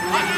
Bye.